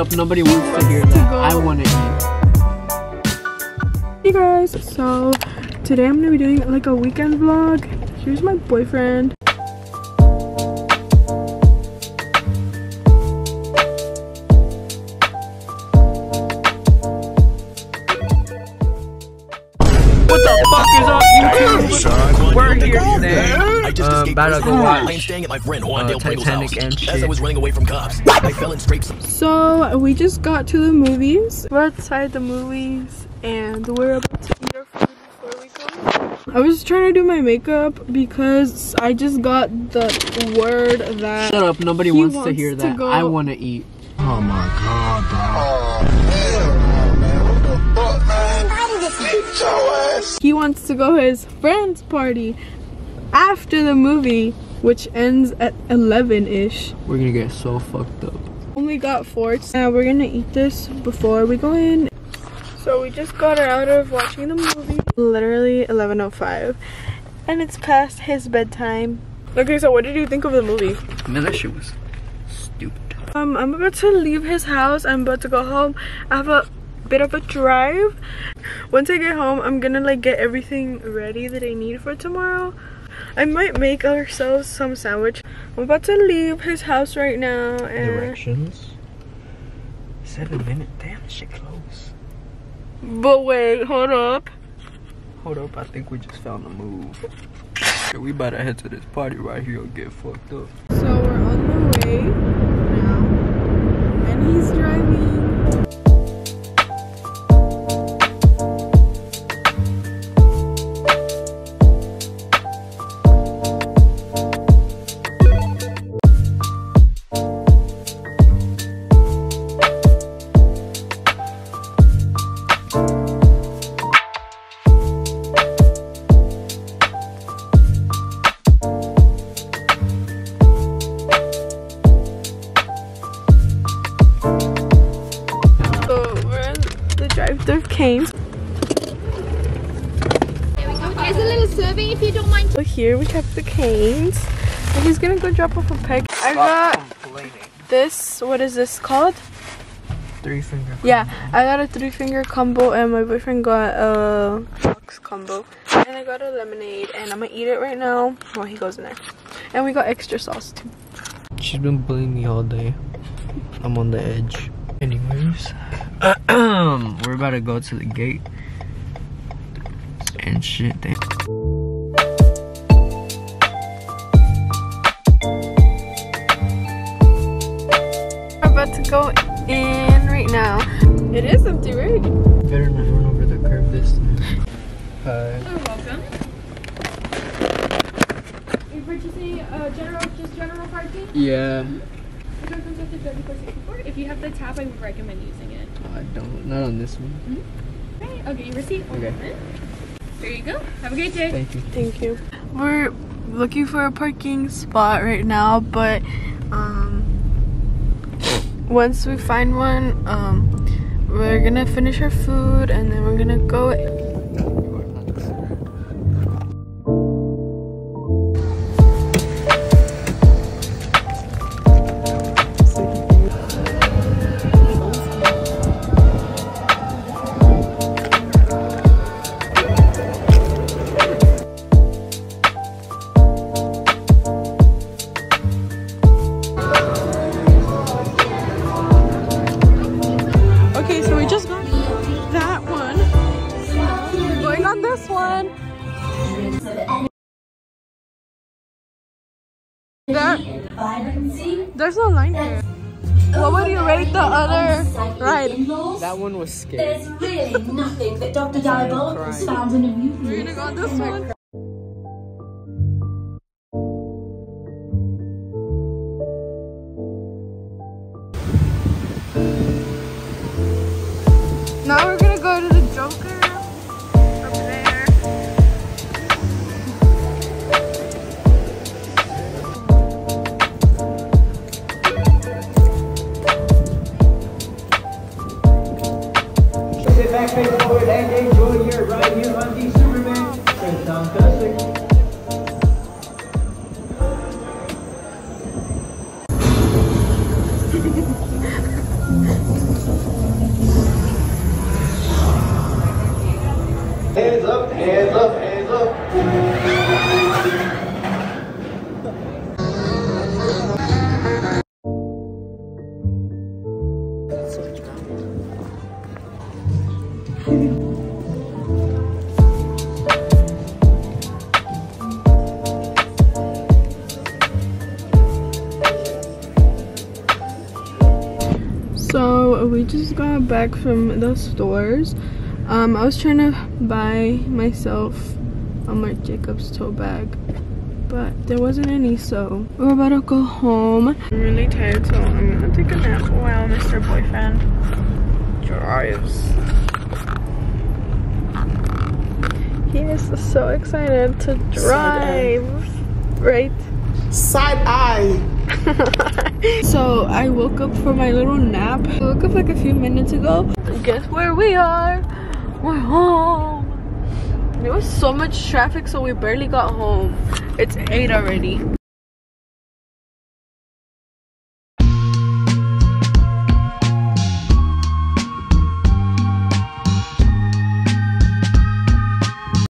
up. Nobody wants to hear that. I want to eat. Hey guys, so today I'm gonna be doing like a weekend vlog. Here's my boyfriend. I just escaped about to prison. go I am staying at my friend uh, Juan Pringle's Titanic house. and As I was running away from cops, I fell and scraped some. So we just got to the movies. We're outside the movies and we're about to eat our food before we go. I was trying to do my makeup because I just got the word that Shut up. Nobody He wants, to hear that. go- I want to eat. Oh my god, bro. he wants to go his friend's party after the movie, which ends at 11-ish. We're gonna get so fucked up. Only got four. Now we're gonna eat this before we go in. So we just got out of watching the movie. Literally 11:05, and it's past his bedtime. Okay, so what did you think of the movie? Man, that shit was stupid. Um, I'm about to leave his house. I'm about to go home. I have a bit of a drive. Once I get home, I'm gonna like get everything ready that I need for tomorrow. I might make ourselves some sandwich. I'm about to leave his house right now and Directions. Seven minute. Damn, shit close. But wait, hold up. Hold up, I think we just found a move. Yeah, we about to head to this party right here and get fucked up. So we're on the way drive-through Cane's. Here's a little survey if you don't mind. So here we have the Cane's. And he's gonna go drop off a peg. I got this, what is this called? Three finger. Yeah, I got a three finger combo and my boyfriend got a box combo. And I got a lemonade and I'm gonna eat it right now while he goes in there. And we got extra sauce too. She's been bullying me all day. I'm on the edge. Anyways, we're about to go to the gate. And shit, they. We're about to go in right now. It is empty, right? Better not run over the curb this time. Hi. You're welcome. You're purchasing uh, general, just general parking? Yeah. This one comes with the 3464. If you have the tab, I would recommend using it. I don't. Not on this one. Okay, I'll get your receipt. Okay. There you go. Have a great day. Thank you. Thank you. We're looking for a parking spot right now, but um, once we find one, um, we're gonna finish our food and then we're gonna go. There, there's no line here. What would you rate the other ride? That one was scary. There's really nothing that Dr. Diabolical has found in a We're gonna go on this one. Now we're gonna Sit back, face forward, got back from the stores. Um, I was trying to buy myself a Marc Jacobs tote bag, but there wasn't any, so we're about to go home. I'm really tired, so I'm gonna take a nap while Mr. Boyfriend drives. He is so excited to drive, right? Side eye. I woke up for my little nap. I woke up like a few minutes ago. Guess where we are? We're home. There was so much traffic, so we barely got home. It's 8 already.